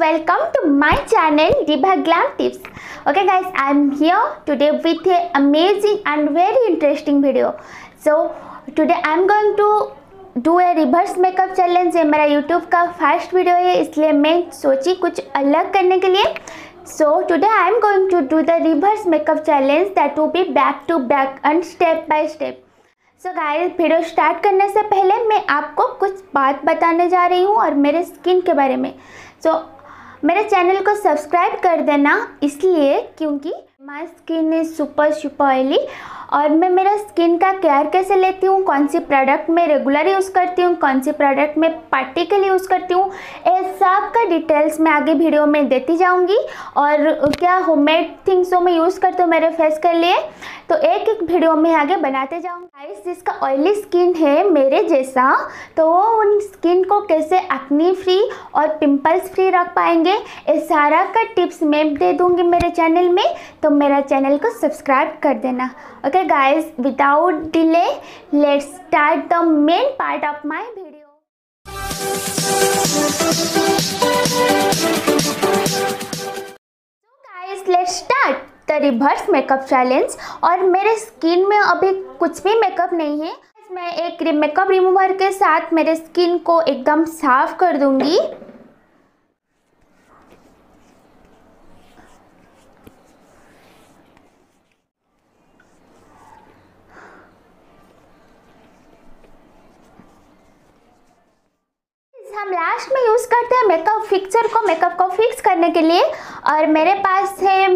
welcome to my channel Dibha Glam Tips. Okay guys, I'm here today with a amazing and very interesting video. So today I'm going to do a reverse makeup challenge ये मेरा YouTube का first video है इसलिए मैं सोची कुछ अलग करने के लिए So today I am going to do the reverse makeup challenge that will be back to back and step by step. So guys video start करने से पहले मैं आपको कुछ बात बताने जा रही हूँ और मेरे स्किन के बारे में सो so, मेरे चैनल को सब्सक्राइब कर देना इसलिए क्योंकि my skin is super super oily और मैं मेरा स्किन का केयर कैसे लेती हूँ? कौन सी प्रोडक्ट मैं रेगुलर यूज़ करती हूँ? कौन सी प्रोडक्ट मैं लिए यूज़ करती हूँ? ये सब का डिटेल्स मैं आगे वीडियो में देती जाऊँगी। और क्या होममेड थिंग्स जो मैं यूज़ करती हूँ मेरे फेस के लिए? तो एक एक वीडियो में आगे बनाते जाऊँगी। गाइस जिसका ऑयली स्किन है मेरे जैसा तो वो उन स्किन को कैसे एक्नी फ्री और पिंपल्स फ्री रख पाएँगे, ये सारा का टिप्स मैं दे दूँगी मेरे चैनल में। तो मेरा चैनल को सब्सक्राइब कर देना। Okay okay guys without delay let's start the main part of my video guys let's start the reverse makeup challenge और मेरे स्किन में अभी कुछ भी मेकअप नहीं है। मैं एक मेकअप रिमूवर के साथ मेरे स्किन को एकदम साफ़ कर दूँगी। फिक्सर को मेकअप को फिक्स करने के लिए और मेरे पास है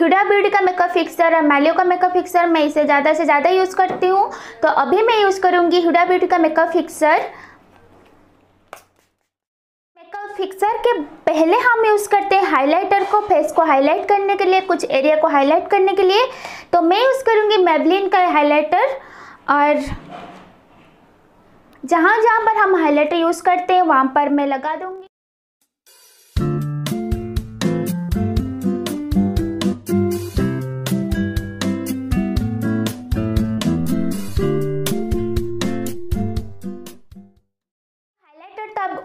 हुडा ब्यूटी का मेकअप फिक्सर और मैलियो का मेकअप फिक्सर मैं इसे ज़्यादा से ज़्यादा यूज़ करती हूँ। तो अभी मैं यूज़ करूँगी हुडा ब्यूटी का मेकअप फिक्सर फिक्सर के पहले हम यूज़ करते हैं हाइलाइटर को फेस को हाईलाइट करने के लिए, कुछ एरिया को हाईलाइट करने के लिए। तो मैं यूज़ करूँगी मेबलिन का हाईलाइटर और जहाँ जहाँ पर हम हाइलाइटर यूज़ करते हैं, वहाँ पर मैं लगा दूँगी।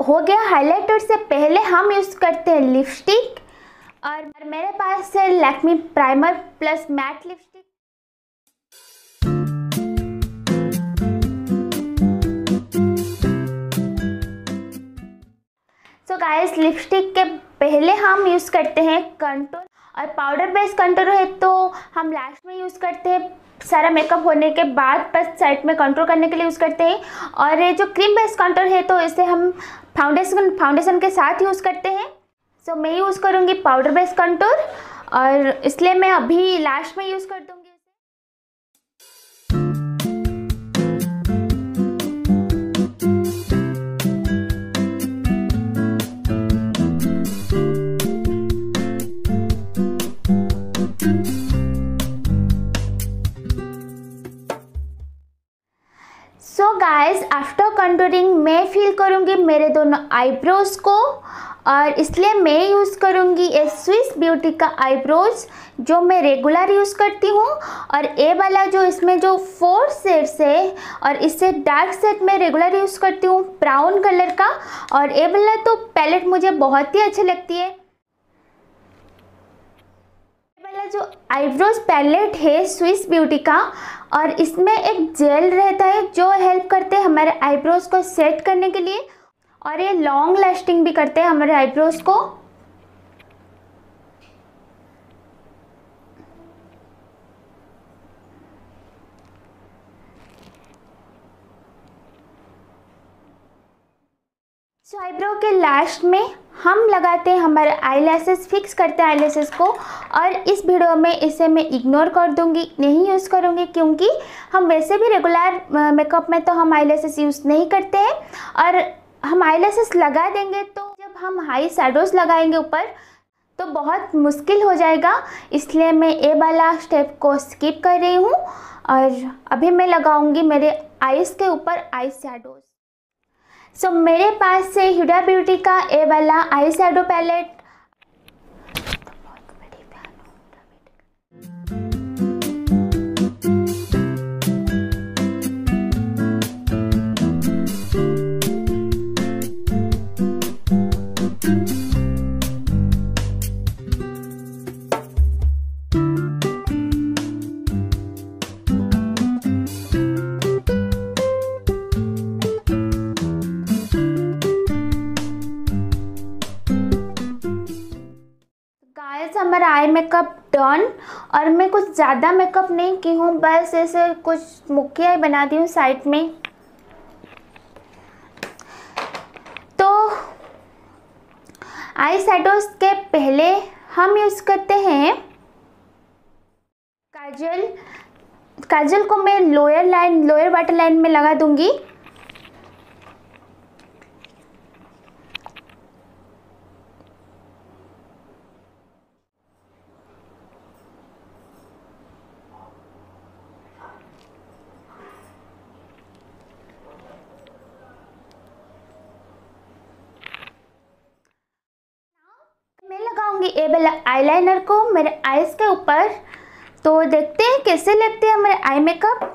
हो गया हाइलाइटर से पहले हम यूज़ करते हैं लिपस्टिक और मेरे पास है Lakme primer plus matte lipstick so guys lipstick के पहले हम यूज़ करते हैं कंटूर और पाउडर बेस्ड कंटूर है तो हम लास्ट में यूज़ करते हैं सारा मेकअप होने के बाद बस साइड में कंट्रोल करने के लिए यूज़ करते हैं। और ये जो क्रीम बेस्ड कंट्रोल है तो इसे हम फाउंडेशन फाउंडेशन के साथ यूज़ करते हैं। सो so, मैं यूज़ करूँगी पाउडर बेस्ड कंट्रोल और इसलिए मैं अभी लास्ट में यूज़ कर दूँगी। आफ्टर कंटूरिंग मैं फील करूँगी मेरे दोनों आईब्रोज को और इसलिए मैं यूज़ करूँगी ये स्विस ब्यूटी का आईब्रोज जो मैं रेगुलर यूज़ करती हूँ और ये वाला जो इसमें जो फोर सेड्स है और इससे डार्क सेड मैं रेगुलर यूज़ करती हूँ ब्राउन कलर का और ये वाला तो पैलेट मुझे बहुत ही अच्छी लगती है वाला जो आईब्रोज पैलेट है स्विस ब्यूटी का, और इसमें एक जेल रहता है जो हेल्प करते हैं हमारे आईब्रोज को सेट करने के लिए, और ये लॉन्ग लास्टिंग भी करते हैं हमारे आईब्रोज को। सो आईब्रो के लास्ट में हम लगाते हैं हमारे आई फिक्स करते हैं आई को और इस वीडियो में इसे मैं इग्नोर कर दूँगी, नहीं यूज़ करूँगी क्योंकि हम वैसे भी रेगुलर मेकअप में तो हम आई यूज़ नहीं करते हैं और हम आई लगा देंगे तो जब हम हाई शेडोज़ लगाएँगे ऊपर तो बहुत मुश्किल हो जाएगा। इसलिए मैं ए वाला स्टेप को स्किप कर रही हूँ और अभी मैं लगाऊँगी मेरे आइज़ के ऊपर आई शेडोज़ सो so, मेरे पास से हुडा ब्यूटी का ए वाला आई पैलेट ज़्यादा मेकअप नहीं की हूँ, बस ऐसे कुछ मुखिया ही बना दी हूँ साइड में। तो आई शेडोज के पहले हम यूज़ करते हैं काजल काजल को मैं lower line, lower water line में लगा दूँगी मैं लगाऊँगी ए वाला आईलाइनर को, मेरे आईज के ऊपर। तो देखते हैं, कैसे लगते हैं हमारे आई मेकअप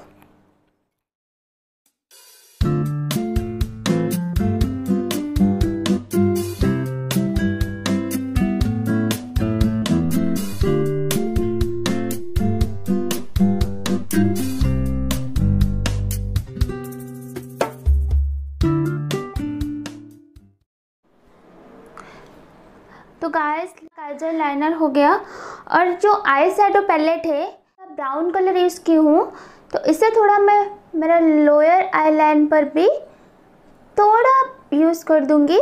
लाइनर हो गया। और जो आई शेडो पैलेट है ब्राउन कलर यूज़ की हूँ तो इसे थोड़ा मैं, मेरा लोअर आई लाइन पर भी थोड़ा यूज़ कर दूँगी।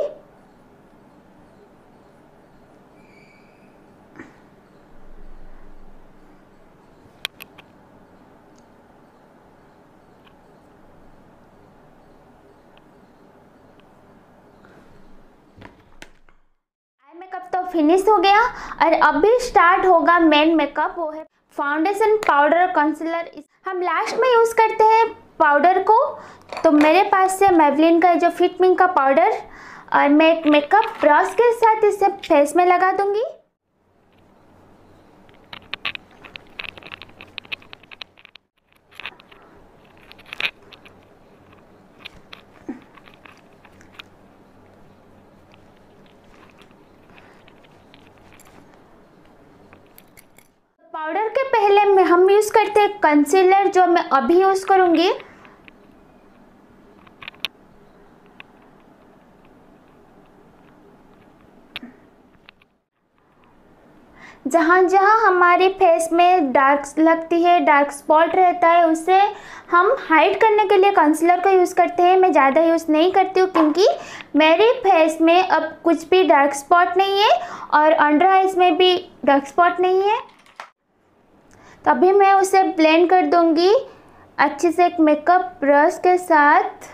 फिनिश हो गया और अभी स्टार्ट होगा मेन मेकअप वो है फाउंडेशन पाउडर कंसीलर हम लास्ट में यूज़ करते हैं पाउडर को। तो मेरे पास से मेवलिन का जो फिटमिंग का पाउडर और मैं एक मेकअप ब्रश के साथ इसे फेस में लगा दूँगी पाउडर के पहले में हम हैं कंसीलर जो मैं अभी यूज़ करूँगी जहाँ जहाँ हमारे फेस में डार्क लगती है डार्क स्पॉट रहता है, उसे हम हाइड करने के लिए कंसीलर का यूज़ करते हैं। मैं ज़्यादा यूज़ नहीं करती हूँ क्योंकि मेरे फेस में अब कुछ भी डार्क स्पॉट नहीं है और अंडर आइज़ में भी डार्क स्पॉट नहीं है। तभी मैं उसे ब्लेंड कर दूँगी। अच्छे से एक मेकअप ब्रश के साथ।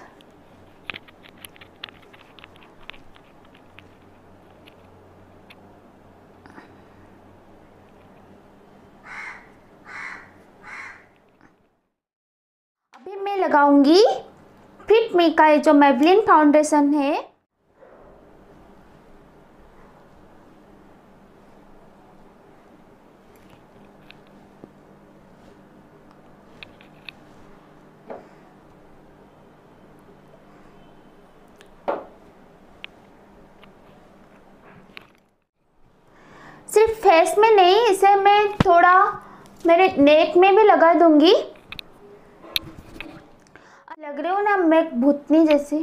अभी मैं लगाऊँगी फिट मी का जो मेवलिन फाउंडेशन है। फेस में नहीं, इसे मैं थोड़ा मेरे नेक में भी लगा दूँगी। लग रही हूँ ना, मैं भूतनी जैसी।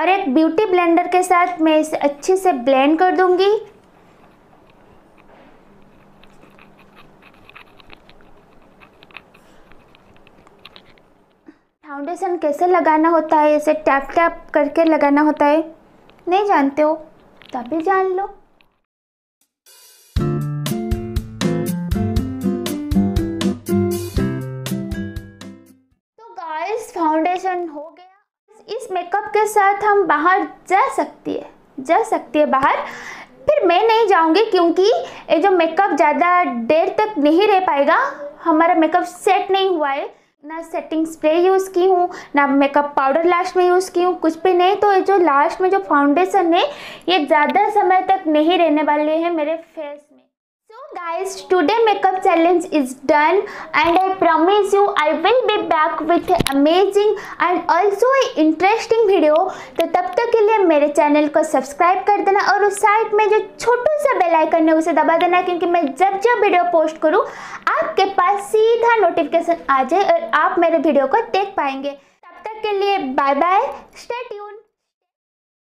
और एक ब्यूटी ब्लेंडर के साथ मैं इसे अच्छे से ब्लेंड कर दूँगी। फाउंडेशन कैसे लगाना होता है? इसे टैप टैप करके लगाना होता है। नहीं जानते हो, तभी जान लो। फाउंडेशन हो गया। इस मेकअप के साथ हम बाहर जा सकती है, जा सकती है बाहर। फिर मैं नहीं जाऊँगी क्योंकि ये जो मेकअप ज़्यादा देर तक नहीं रह पाएगा, हमारा मेकअप सेट नहीं हुआ है। ना सेटिंग स्प्रे यूज़ की हूँ, ना मेकअप पाउडर लास्ट में यूज़ की हूँ, कुछ भी नहीं। तो ये जो लास्ट में जो फाउंडेशन है, ये ज़्यादा समय तक नहीं रहने वाले हैं मेरे फेस में so guys today makeup challenge is done and I promise you I will be back with amazing and also interesting तो तब तक के लिए मेरे चैनल को सब्सक्राइब कर देना और उस साइड में जो छोटू सा बेल आइकन है, उसे दबा देना क्योंकि मैं जब जब वीडियो पोस्ट करूँ, आपके पास सीधा नोटिफिकेशन आ जाए और आप मेरे वीडियो को देख पाएँगे। तब तक के लिए बाय बाय स्टे ट्यून